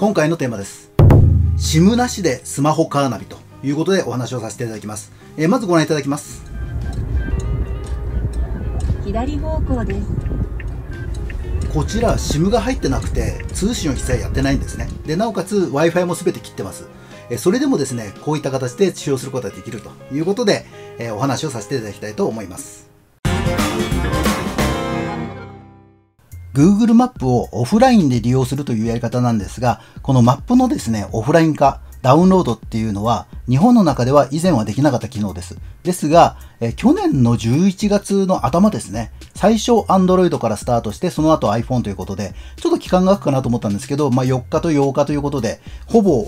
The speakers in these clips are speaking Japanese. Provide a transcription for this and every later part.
今回のテーマです。SIM なしでスマホカーナビということでお話をさせていただきます、えー、まずご覧いただきます。左方向です。こちら SIM が入ってなくて通信を一切やってないんですね。でなおかつ Wi-Fi も全て切ってます。それでもですねこういった形で使用することができるということでお話をさせていただきたいと思います Google マップをオフラインで利用するというやり方なんですが、このマップのですね、オフライン化、ダウンロードっていうのは、日本の中では以前はできなかった機能です。ですが、え去年の11月の頭ですね、最初 Android からスタートして、その後 iPhone ということで、ちょっと期間が空くかなと思ったんですけど、まあ、4日と8日ということで、ほぼ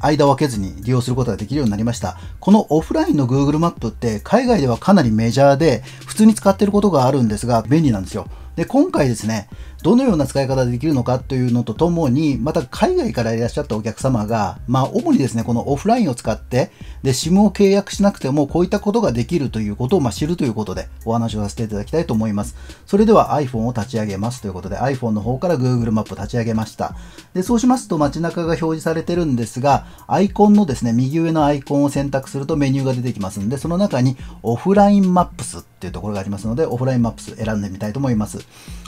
間を空けずに利用することができるようになりました。このオフラインの Google マップって海外ではかなりメジャーで普通に使ってることがあるんですが便利なんですよ。で、今回ですね、どのような使い方でできるのかというのとともに、また海外からいらっしゃったお客様が、まあ、主にですね、このオフラインを使って、で、SIM を契約しなくても、こういったことができるということを、まあ、知るということで、お話をさせていただきたいと思います。それでは iPhone を立ち上げますということで、iPhone の方から Google マップを立ち上げました。で、そうしますと街中が表示されてるんですが、アイコンのですね、右上のアイコンを選択するとメニューが出てきますんで、その中にオフラインマップスっていうところがありますので、オフラインマップス選んでみたいと思います。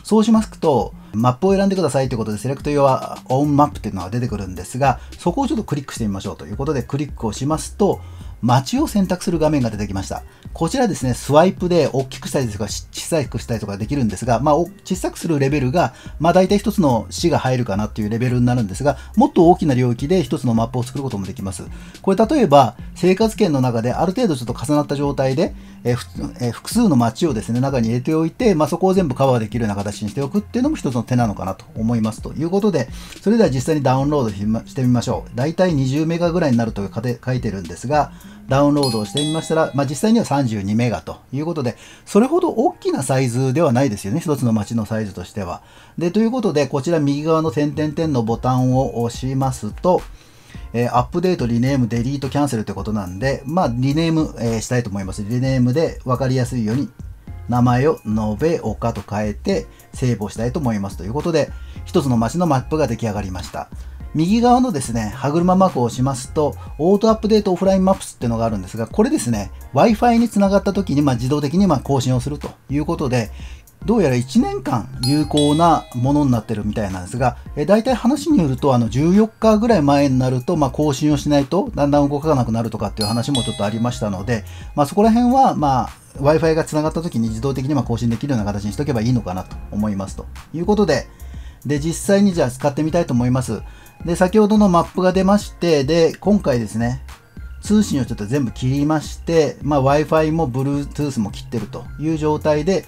そうしますと、マップを選んでくださいということで、セレクト用はオンマップっていうのが出てくるんですが、そこをちょっとクリックしてみましょうということで、クリックをしますと、街を選択する画面が出てきました。こちらですね、スワイプで大きくしたりとか小さくしたりとかできるんですが、まあ、小さくするレベルが、まあ、大体一つの市が入るかなっていうレベルになるんですが、もっと大きな領域で一つのマップを作ることもできます。これ例えば、生活圏の中である程度ちょっと重なった状態で、えー、複数の街をですね、中に入れておいて、まあ、そこを全部カバーできるような形にしておくっていうのも一つの手なのかなと思いますということで、それでは実際にダウンロードしてみましょう。大体20メガぐらいになると書いてるんですが、ダウンロードをしてみましたら、まあ、実際には32メガということで、それほど大きなサイズではないですよね、一つの街のサイズとしては。で、ということで、こちら右側の点々点のボタンを押しますと、えー、アップデート、リネーム、デリート、キャンセルということなんで、まあ、リネーム、えー、したいと思います。リネームで分かりやすいように、名前を延べ岡と変えて、セーブをしたいと思いますということで、一つの街のマップが出来上がりました。右側のですね、歯車マークを押しますと、オートアップデートオフラインマップスっていうのがあるんですが、これですね、Wi-Fi につながった時にま自動的にま更新をするということで、どうやら1年間有効なものになってるみたいなんですが、え大体話によると、あの14日ぐらい前になると、ま更新をしないとだんだん動かなくなるとかっていう話もちょっとありましたので、まあ、そこら辺は、まあ、Wi-Fi がつながった時に自動的にま更新できるような形にしとけばいいのかなと思いますということで、で、実際にじゃあ使ってみたいと思います。で、先ほどのマップが出まして、で、今回ですね、通信をちょっと全部切りまして、まあ、Wi-Fi も Bluetooth も切ってるという状態で、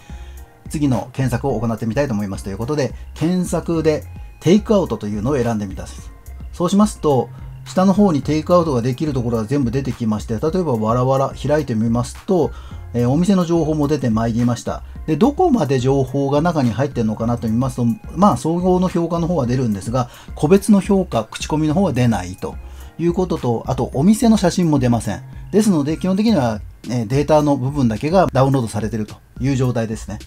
次の検索を行ってみたいと思いますということで、検索でテイクアウトというのを選んでみたです。そうしますと、下の方にテイクアウトができるところが全部出てきまして、例えばわらわら開いてみますと、えー、お店の情報も出てまいりました。で、どこまで情報が中に入ってるのかなと見ますと、まあ、総合の評価の方は出るんですが、個別の評価、口コミの方は出ないということと、あと、お店の写真も出ません。ですので、基本的には、えデータの部分だけがダウンロードされているという状態ですね。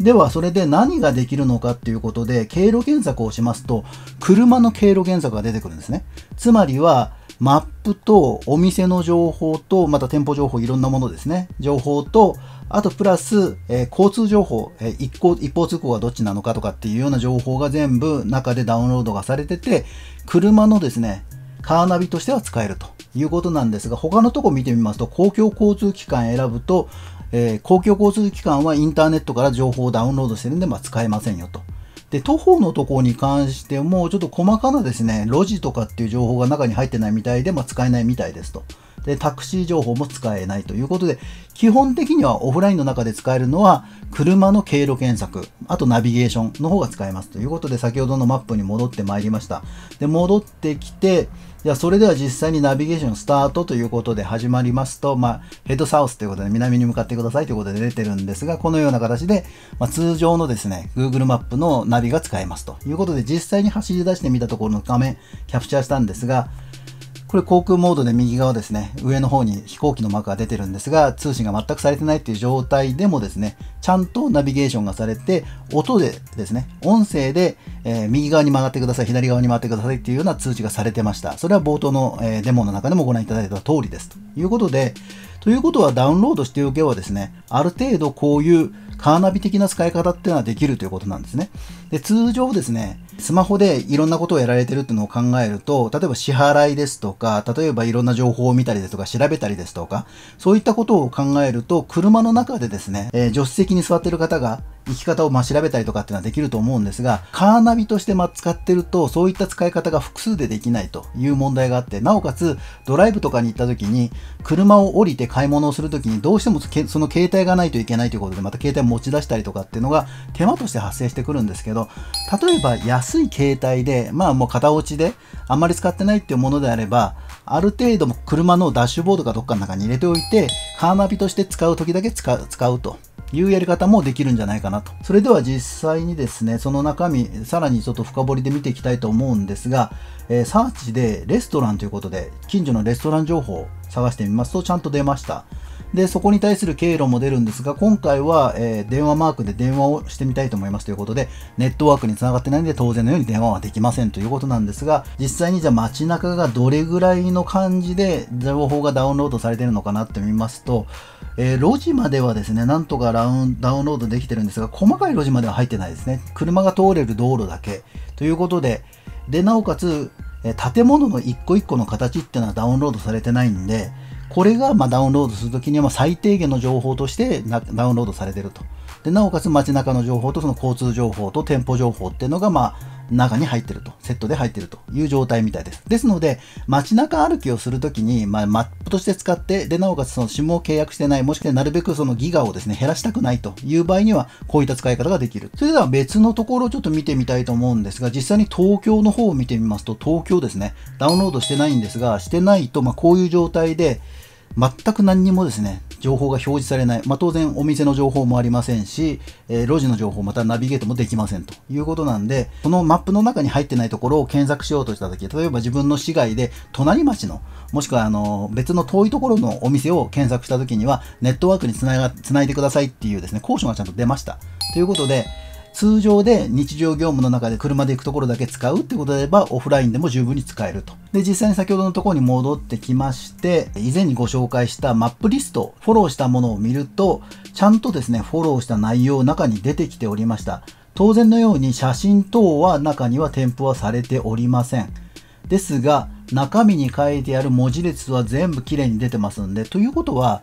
では、それで何ができるのかっていうことで、経路検索をしますと、車の経路検索が出てくるんですね。つまりは、マップとお店の情報と、また店舗情報、いろんなものですね。情報と、あとプラス、えー、交通情報、えー、一方一方通行がどっちなのかとかっていうような情報が全部中でダウンロードがされてて、車のですね、カーナビとしては使えるということなんですが、他のとこ見てみますと、公共交通機関選ぶと、えー、公共交通機関はインターネットから情報をダウンロードしてるんで、まあ、使えませんよと。で、徒歩のところに関しても、ちょっと細かなですね、路地とかっていう情報が中に入ってないみたいで、まあ、使えないみたいですと。で、タクシー情報も使えないということで、基本的にはオフラインの中で使えるのは、車の経路検索、あとナビゲーションの方が使えますということで、先ほどのマップに戻ってまいりました。で、戻ってきて、じゃそれでは実際にナビゲーションスタートということで始まりますと、まあ、ヘッドサウスということで南に向かってくださいということで出てるんですが、このような形で、まあ、通常のですね、Google マップのナビが使えますということで、実際に走り出してみたところの画面、キャプチャーしたんですが、これ航空モードで右側ですね、上の方に飛行機のマークが出てるんですが、通信が全くされてないっていう状態でもですね、ちゃんとナビゲーションがされて、音でですね、音声で、えー、右側に曲がってください、左側に回ってくださいっていうような通知がされてました。それは冒頭の、えー、デモの中でもご覧いただいた通りです。ということで、ということはダウンロードしておけばですね、ある程度こういうカーナビ的な使い方っていうのはできるということなんですね。で、通常ですね、スマホでいろんなことをやられてるっていうのを考えると、例えば支払いですとか、例えばいろんな情報を見たりですとか、調べたりですとか、そういったことを考えると、車の中でですね、えー、助手席に座ってる方が生き方をま調べたりとかっていうのはできると思うんですが、カーナビとしてま使ってると、そういった使い方が複数でできないという問題があって、なおかつドライブとかに行った時に、車を降りて買い物をする時にどうしてもその携帯がないといけないということで、また携帯持ち出したりとかっていうのが手間として発生してくるんですけど、例えば安い携帯で、まあもう型落ちであんまり使ってないっていうものであれば、ある程度も車のダッシュボードかどっかの中に入れておいて、カーナビとして使う時だけ使う使うと。いうやり方もできるんじゃないかなと。それでは実際にですね、その中身、さらにちょっと深掘りで見ていきたいと思うんですが、えー、サーチでレストランということで、近所のレストラン情報を探してみますと、ちゃんと出ました。で、そこに対する経路も出るんですが、今回は、えー、電話マークで電話をしてみたいと思いますということで、ネットワークにつながってないんで当然のように電話はできませんということなんですが、実際にじゃあ街中がどれぐらいの感じで情報がダウンロードされてるのかなって見ますと、えー、路地まではですね、なんとかダウンダウンロードできてるんですが、細かい路地までは入ってないですね。車が通れる道路だけ。ということで、で、なおかつ、え建物の一個一個の形っていうのはダウンロードされてないんで、これがまダウンロードするときにはま最低限の情報としてダウンロードされてると。でなおかつ街中の情報とその交通情報と店舗情報っていうのがまあ中に入ってると、セットで入ってるという状態みたいです。ですので、街中歩きをするときに、まあ、マップとして使って、で、なおかつその SIM を契約してない、もしくはなるべくそのギガをですね、減らしたくないという場合には、こういった使い方ができる。それでは別のところをちょっと見てみたいと思うんですが、実際に東京の方を見てみますと、東京ですね、ダウンロードしてないんですが、してないと、まあ、こういう状態で、全く何にもですね、情報が表示されない。まあ、当然お店の情報もありませんし、えー、路地の情報またナビゲートもできませんということなんで、このマップの中に入ってないところを検索しようとしたとき、例えば自分の市街で隣町の、もしくはあの別の遠いところのお店を検索したときには、ネットワークにつながつないでくださいっていうですね、交渉がちゃんと出ました。ということで、通常で日常業務の中で車で行くところだけ使うってことであればオフラインでも十分に使えると。で、実際に先ほどのところに戻ってきまして、以前にご紹介したマップリスト、フォローしたものを見ると、ちゃんとですね、フォローした内容中に出てきておりました。当然のように写真等は中には添付はされておりません。ですが、中身に書いてある文字列は全部きれいに出てますんで、ということは、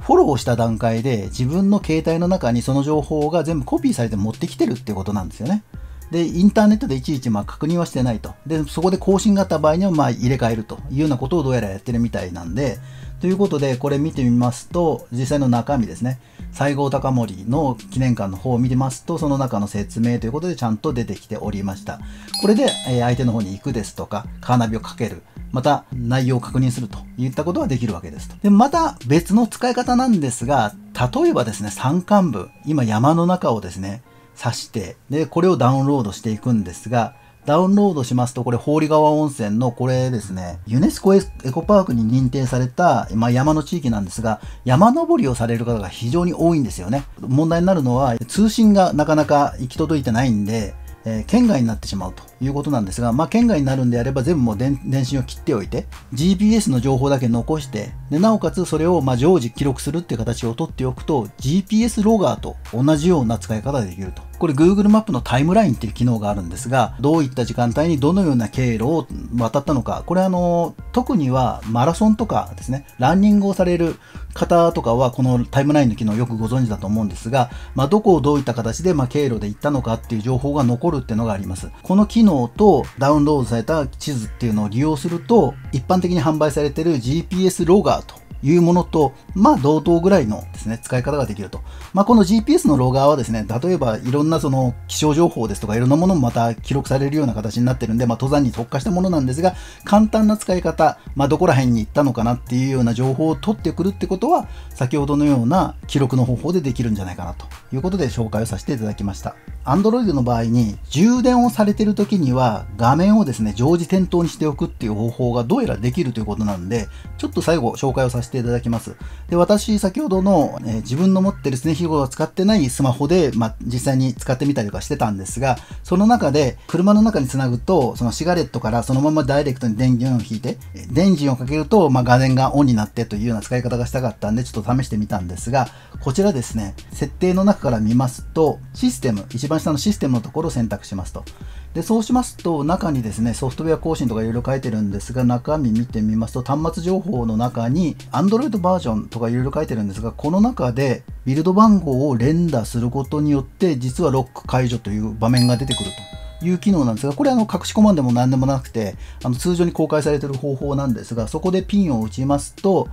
フォローした段階で自分の携帯の中にその情報が全部コピーされて持ってきてるってことなんですよね。で、インターネットでいちいちま確認はしてないと。で、そこで更新があった場合にはまあ入れ替えるというようなことをどうやらやってるみたいなんで、ということで、これ見てみますと、実際の中身ですね。西郷隆盛の記念館の方を見てますと、その中の説明ということでちゃんと出てきておりました。これで、え相手の方に行くですとか、カーナビをかける。また内容を確認するといったことができるわけですと。で、また別の使い方なんですが、例えばですね、山間部、今山の中をですね、指して、で、これをダウンロードしていくんですが、ダウンロードしますと、これ、氷川温泉の、これですね、ユネスコエコパークに認定された、まあ、山の地域なんですが、山登りをされる方が非常に多いんですよね。問題になるのは、通信がなかなか行き届いてないんで、えー、県外になってしまうということなんですが、まあ、県外になるんであれば全部もう電信を切っておいて、GPS の情報だけ残して、でなおかつそれをまあ常時記録するっていう形をとっておくと、GPS ロガーと同じような使い方ができると。これ Google マップのタイムラインっていう機能があるんですが、どういった時間帯にどのような経路を渡ったのか、これあの、特にはマラソンとかですね、ランニングをされる方とかはこのタイムラインの機能をよくご存知だと思うんですが、まあ、どこをどういった形でま経路で行ったのかっていう情報が残るっていうのがあります。この機能とダウンロードされた地図っていうのを利用すると、一般的に販売されている GPS ロガーというものと、まあ同等ぐらいのですね、使い方ができると。まあこの GPS のロガーはですね、例えばいろんなその気象情報ですとかいろんなものもまた記録されるような形になってるんで、まあ登山に特化したものなんですが、簡単な使い方、まあどこら辺に行ったのかなっていうような情報を取ってくるってことは、先ほどのような記録の方法でできるんじゃないかなということで紹介をさせていただきました。Android の場合に充電をされてる時には画面をですね、常時点灯にしておくっていう方法がどうやらできるということなんで、ちょっと最後紹介をさせていただきます。で、私、先ほどの、えー、自分の持ってるですね、日頃使ってないスマホで、まあ、実際に使ってみたりとかしてたんですが、その中で車の中につなぐと、そのシガレットからそのままダイレクトに電源を引いて、電池をかけると、まあ、画面がオンになってというような使い方がしたかったんで、ちょっと試してみたんですが、こちらですね、設定の中から見ますと、システム、一番下のシステムのところを選択しますと。で、そうしますと、中にですね、ソフトウェア更新とかいろいろ書いてるんですが、中身見てみますと、端末情報の中に、Android バージョンとかいろいろ書いてるんですが、この中で、ビルド番号を連打することによって、実はロック解除という場面が出てくると。いう機能なんですが、これあの隠しコマンでも何でもなくて、あの通常に公開されている方法なんですが、そこでピンを打ちますと、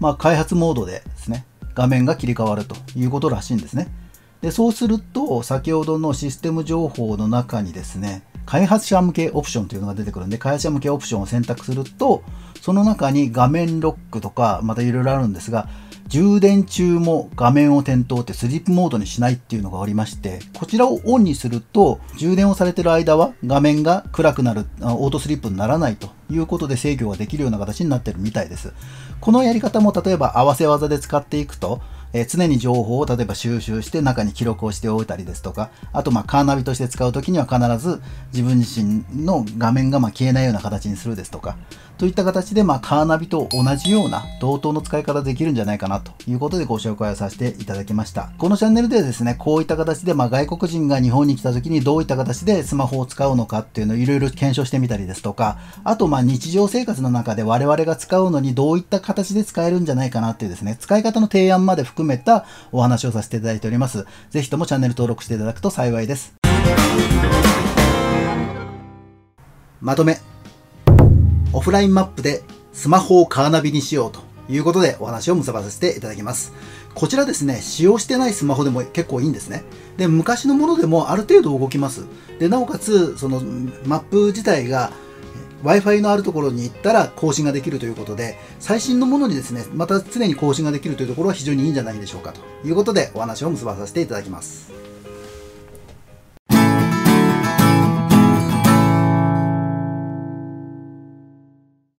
まあ、開発モードでですね、画面が切り替わるということらしいんですね。でそうすると、先ほどのシステム情報の中にですね、開発者向けオプションというのが出てくるんで、開発者向けオプションを選択すると、その中に画面ロックとか、またいろいろあるんですが、充電中も画面を点灯ってスリープモードにしないっていうのがありまして、こちらをオンにすると、充電をされてる間は画面が暗くなる、オートスリープにならないということで制御ができるような形になってるみたいです。このやり方も例えば合わせ技で使っていくと、えー、常に情報を例えば収集して中に記録をしておいたりですとか、あとまあカーナビとして使うときには必ず自分自身の画面がま消えないような形にするですとか、といった形でまカーナビと同じような同等の使い方できるんじゃないかなということでご紹介をさせていただきました。このチャンネルではですね、こういった形でま外国人が日本に来た時にどういった形でスマホを使うのかっていうのをいろいろ検証してみたりですとか、あとまあ日常生活の中で我々が使うのにどういった形で使えるんじゃないかなっていうですね、使い方の提案まで含めたお話をさせていただいております。ぜひともチャンネル登録していただくと幸いです。まとめ。オフラインマップでスマホをカーナビにしようということでお話を結ばせていただきます。こちらですね、使用してないスマホでも結構いいんですね。で、昔のものでもある程度動きます。で、なおかつ、そのマップ自体が Wi-Fi のあるところに行ったら更新ができるということで、最新のものにですね、また常に更新ができるというところは非常にいいんじゃないでしょうかということでお話を結ばさせていただきます。